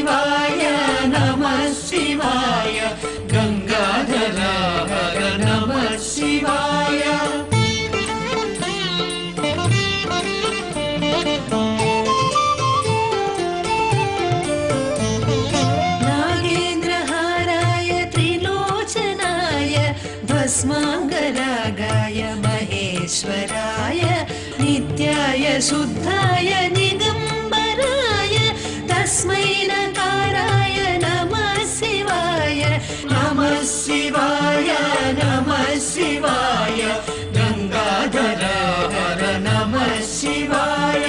शिवाय नमः शिवाय। गङ्गा गराग नमः शिवाय। नागेन्द्रहाराय त्रिलोचनाय भस्माङ्गरागाय महेश्वराय नित्याय शुद्धाय नि शिवाय नमः शिवाय गङ्गाधर हर नमः शिवाय।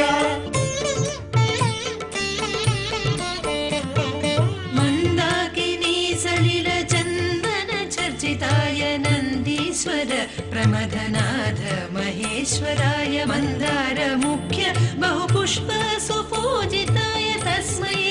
मन्दाकिनी सलिलचन्दन चर्चिताय नन्दीश्वर प्रमथनाथ महेश्वराय मन्दार मुख्य बहुपुष्प सुपूजिताय तस्मै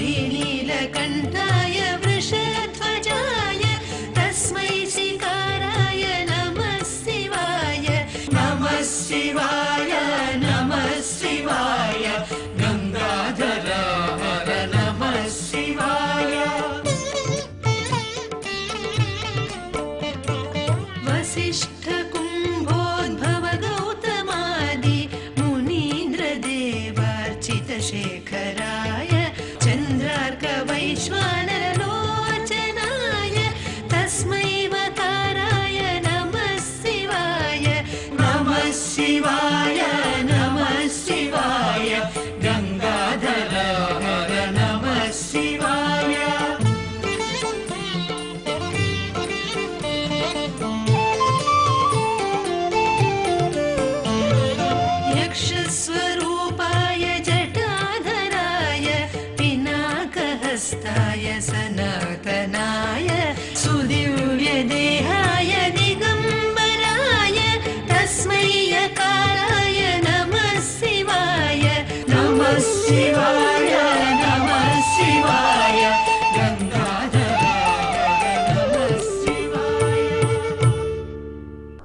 श्रीनीलकण्ठाय वृषध्वजाय तस्मै शिकाराय नमः शिवाय। नमः शिवाय नमः शिवाय। गङ्गाधर नमः शिवाय। वसिष्ठ पिनाकहस्ताय सनातनाय सुदिव्यदेहाय दिगम्बराय तस्मै यकाराय नमः शिवाय। नमः शिवाय नमः शिवाय।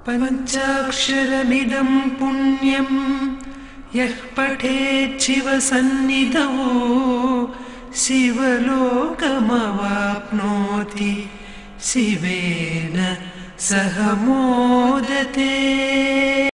पञ्चाक्षरमिदं पुण्यम् यः पठेच्छिवसन्निधौ शिवलोकमवाप्नोति। शिवेन सह मोदते